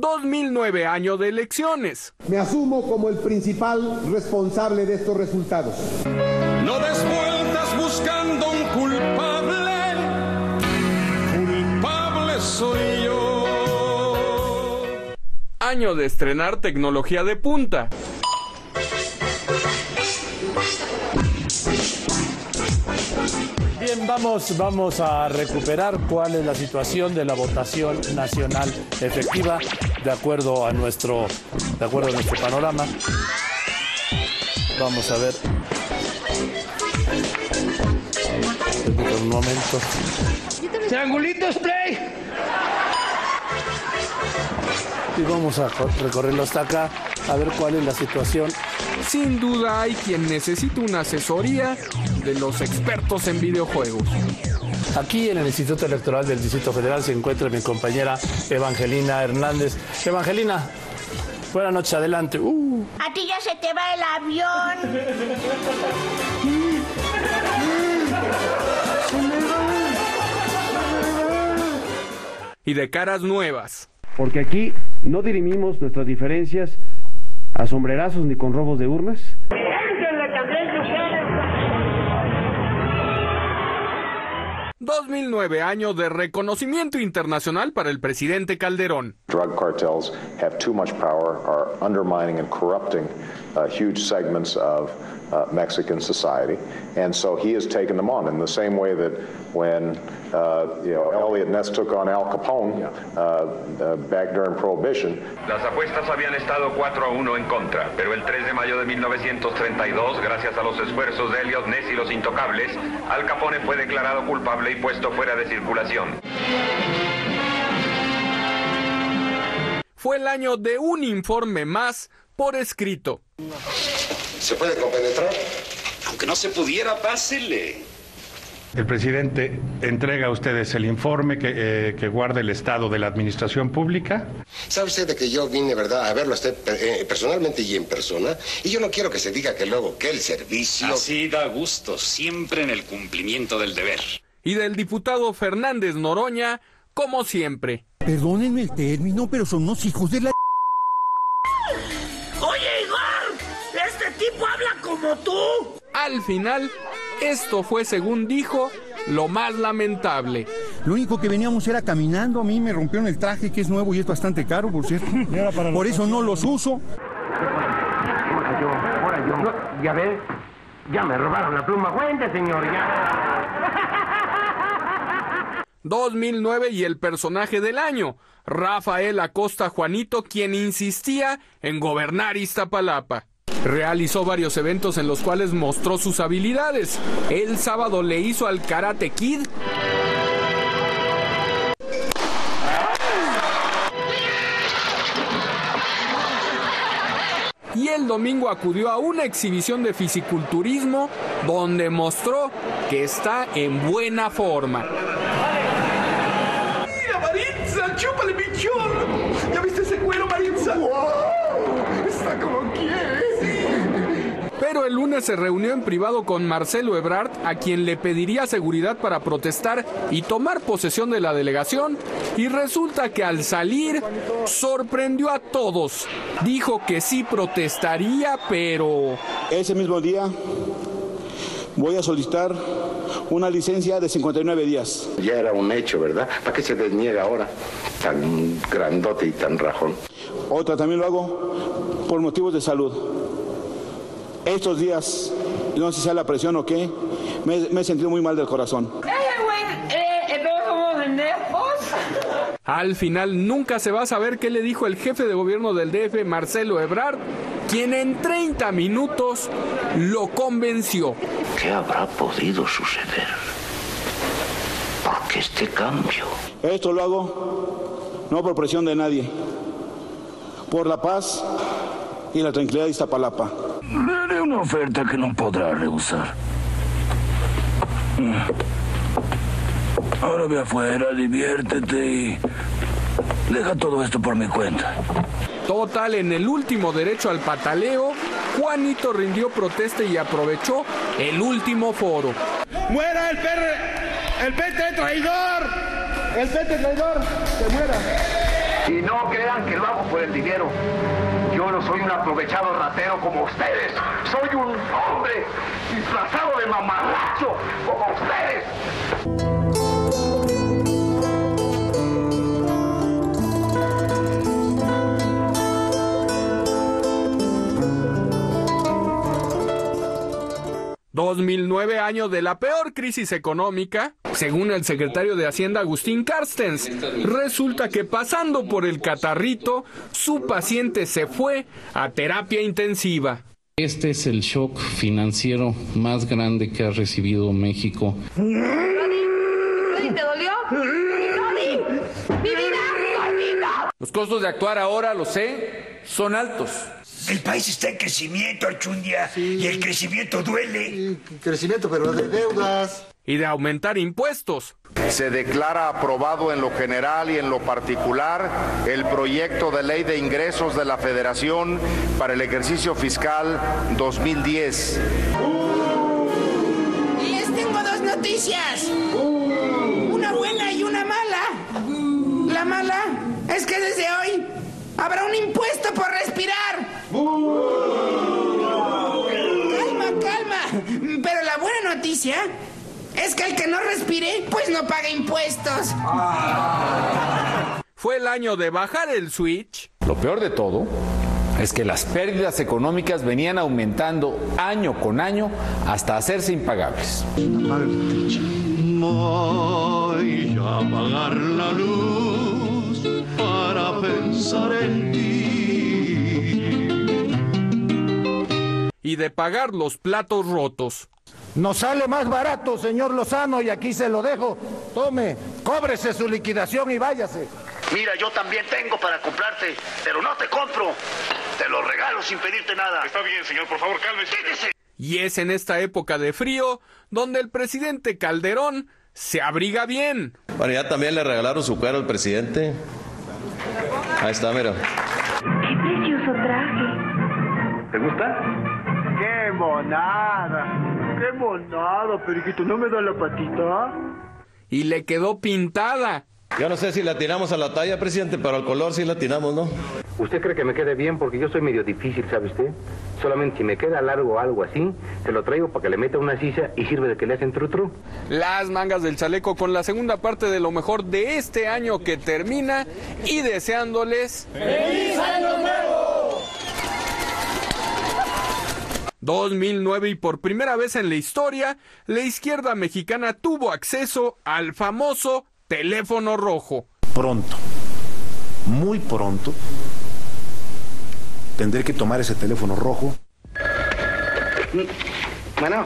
2009 año de elecciones. Me asumo como el principal responsable de estos resultados. No des vueltas buscando un culpable. Culpable soy yo. Año de estrenar tecnología de punta. Vamos, vamos a recuperar cuál es la situación de la votación nacional efectiva de acuerdo a nuestro, de acuerdo a nuestro panorama. Vamos a ver. Un momento. Triangulitos Play. Y vamos a co- recorrerlo hasta acá a ver cuál es la situación. Sin duda hay quien necesita una asesoría de los expertos en videojuegos. Aquí en el Instituto Electoral del Distrito Federal se encuentra mi compañera Evangelina Hernández. Evangelina, buenas noches, adelante. Uh. A ti ya se te va el avión. Y de caras nuevas. Porque aquí no dirimimos nuestras diferencias a sombrerazos ni con robos de urnas. 2009 año de reconocimiento internacional para el presidente Calderón. Drug cartels have too much power, are undermining and corrupting uh, huge segments of uh, Mexican society, and so he has taken them on in the same way that when uh, you know Elliot Ness took on Al Capone uh, uh, back during Prohibition. Las apuestas habían estado 4 a 1 en contra, pero el 3 de mayo de 1932, gracias a los esfuerzos de Elliot Ness y los intocables, Al Capone fue declarado culpable y puesto fuera de circulación. Fue el año de un informe más por escrito. ¿Se puede compenetrar? Aunque no se pudiera, pásele. El presidente entrega a ustedes el informe que, eh, que guarda el estado de la administración pública. ¿Sabe usted de que yo vine, verdad, a verlo a usted eh, personalmente y en persona? Y yo no quiero que se diga que luego que el servicio... Así da gusto, siempre en el cumplimiento del deber. Y del diputado Fernández Noroña, como siempre. Perdónenme el término, pero son unos hijos de la... Oye, Igor, este tipo habla como tú. Al final, esto fue, según dijo, lo más lamentable. Lo único que veníamos era caminando. A mí me rompieron el traje, que es nuevo y es bastante caro, por cierto. Por eso no los uso. Ahora yo, ahora yo. ya ves, ya me robaron la pluma. Cuente, señor, ya. 2009 y el personaje del año, Rafael Acosta Juanito, quien insistía en gobernar Iztapalapa. Realizó varios eventos en los cuales mostró sus habilidades. El sábado le hizo al Karate Kid. Y el domingo acudió a una exhibición de fisiculturismo donde mostró que está en buena forma. ¡Chúpale, bichón! ¿Ya viste ese cuero, Maritza? ¡Wow! Está como quiere. Pero el lunes se reunió en privado con Marcelo Ebrard, a quien le pediría seguridad para protestar y tomar posesión de la delegación, y resulta que al salir sorprendió a todos. Dijo que sí protestaría, pero... Ese mismo día voy a solicitar una licencia de 59 días. Ya era un hecho, ¿verdad? ¿Para qué se desniega ahora? Tan grandote y tan rajón. Otra también lo hago por motivos de salud. Estos días, no sé si sea la presión o qué, me, me he sentido muy mal del corazón. Al final nunca se va a saber qué le dijo el jefe de gobierno del DF, Marcelo Ebrard, quien en 30 minutos lo convenció. ¿Qué habrá podido suceder? Porque este cambio. Esto lo hago no por presión de nadie, por la paz y la tranquilidad de Iztapalapa. Le haré una oferta que no podrá rehusar. Ahora ve afuera, diviértete y deja todo esto por mi cuenta. Total, en el último derecho al pataleo, Juanito rindió protesta y aprovechó el último foro. ¡Muera el perro! ¡El pete traidor! ¡El pete traidor! ¡Que muera! Y no crean que lo hago por el dinero. Yo no soy un aprovechado ratero como ustedes. Soy un hombre disfrazado de mamarracho como ustedes. ...2009 años de la peor crisis económica... ...según el secretario de Hacienda Agustín Carstens... ...resulta que pasando por el catarrito... ...su paciente se fue a terapia intensiva. Este es el shock financiero más grande que ha recibido México. ¿Rodi? ¿Rodi te dolió? ¡Mi vida! Los costos de actuar ahora, lo sé, son altos. El país está en crecimiento, Archundia, y el crecimiento duele. Crecimiento, pero de deudas. Y de aumentar impuestos. Se declara aprobado en lo general y en lo particular el proyecto de ley de ingresos de la Federación para el ejercicio fiscal 2010. Les tengo dos noticias. Una buena y una mala. La mala es que desde hoy habrá un impuesto por respirar. Calma, calma. Pero la buena noticia es que el que no respire, pues no paga impuestos. Fue el año de bajar el switch. Lo peor de todo es que las pérdidas económicas venían aumentando año con año hasta hacerse impagables. Voy a apagar la luz para pensar en ti. Y de pagar los platos rotos. Nos sale más barato, señor Lozano, y aquí se lo dejo. Tome, cóbrese su liquidación y váyase. Mira, yo también tengo para comprarte, pero no te compro. Te lo regalo sin pedirte nada. Está bien, señor, por favor, cálmese. Quítese. Y es en esta época de frío donde el presidente Calderón se abriga bien. Bueno, ya también le regalaron su cuero al presidente. Ahí está, mira. Qué precioso traje. ¿Te gusta? ¡Qué monada! ¡Qué monada, periquito! ¿No me da la patita? Y le quedó pintada. Yo no sé si la tiramos a la talla, presidente, pero al color sí la tiramos, ¿no? ¿Usted cree que me quede bien? Porque yo soy medio difícil, ¿sabe usted? Solamente si me queda largo algo así, se lo traigo para que le meta una silla y sirve de que le hacen trutru. Las mangas del chaleco con la segunda parte de lo mejor de este año que termina y deseándoles... ¡Feliz Año Nuevo! 2009 y por primera vez en la historia, la izquierda mexicana tuvo acceso al famoso teléfono rojo. Pronto, muy pronto, tendré que tomar ese teléfono rojo. Bueno.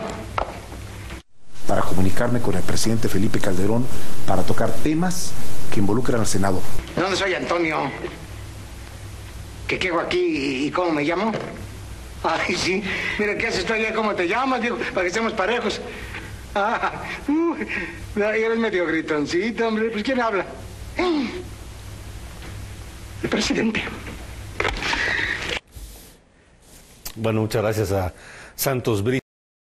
Para comunicarme con el presidente Felipe Calderón para tocar temas que involucran al Senado. ¿De dónde soy, Antonio? ¿Qué quejo aquí y cómo me llamo? Ay, sí. Mira, ¿qué haces tú allá? ¿Cómo te llamas? Digo, para que estemos parejos. Ah, uh, eres medio gritoncito, hombre. Pues, ¿quién habla? El presidente. Bueno, muchas gracias a Santos Brito.